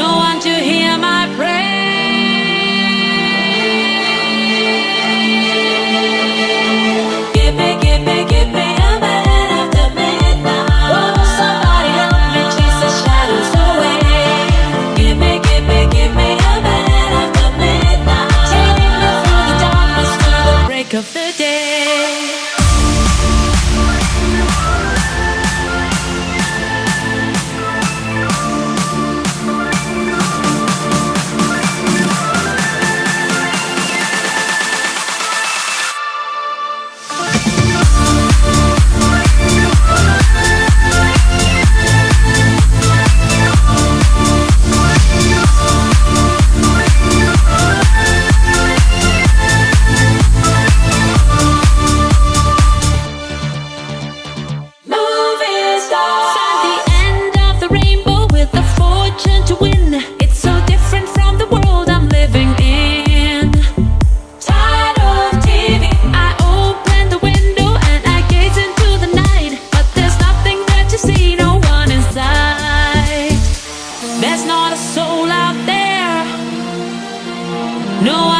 no one to hear my prayer. Give me, give me, give me a man after midnight. Oh, somebody help me chase the shadows away. Give me, give me, give me a man after midnight. Take me through the darkness to the break of the day. not a soul out there. No.